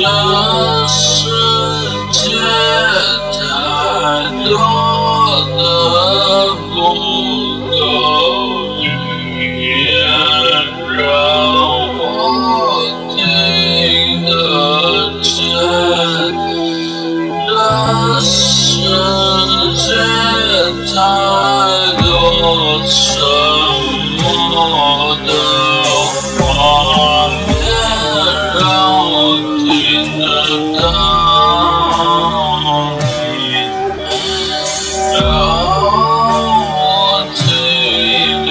这世界太多的不够语言，让我听得见。这世界太多等你，让我记得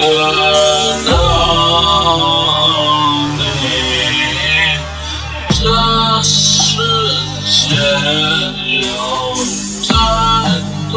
你，这世界有太多。